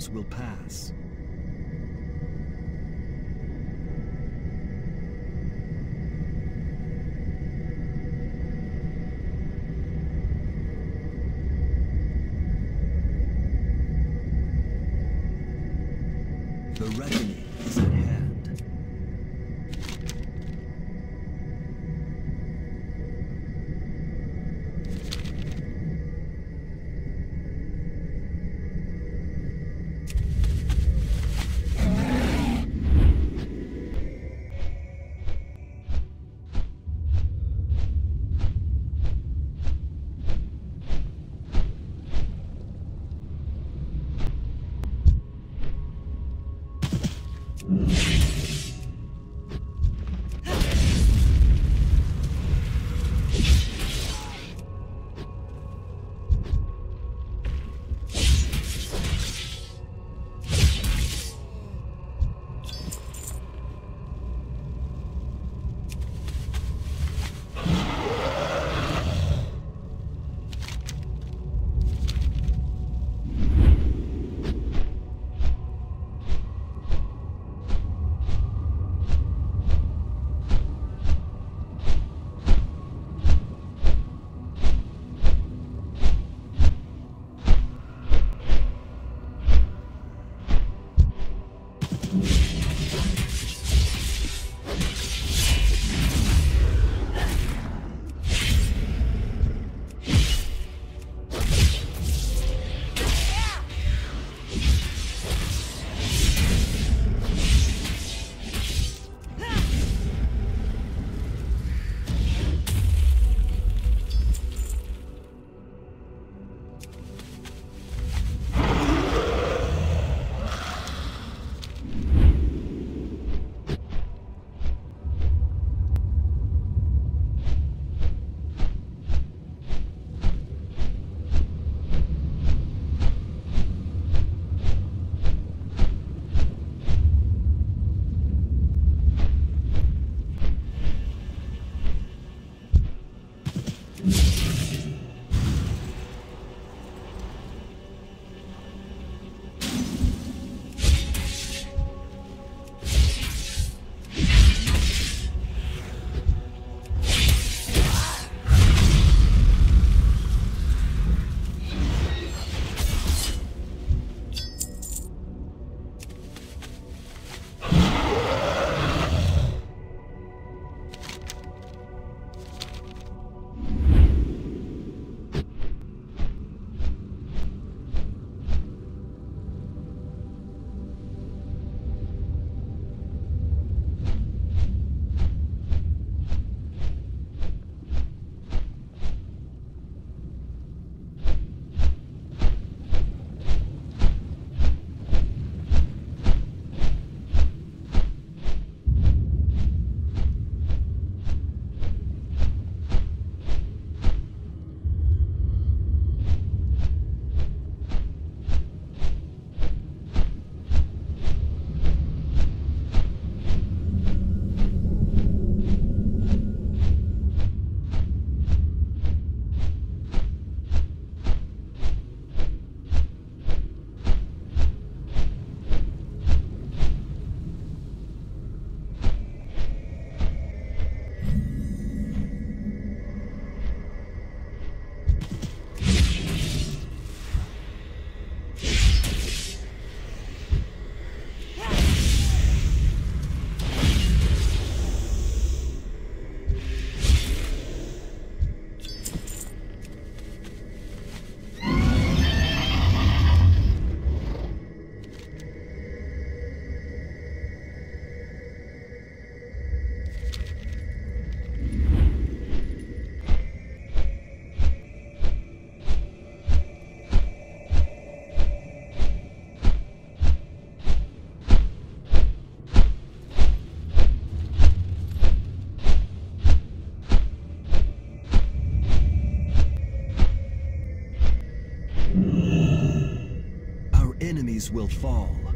enemies will pass. The reckoning at hand. Enemies will fall.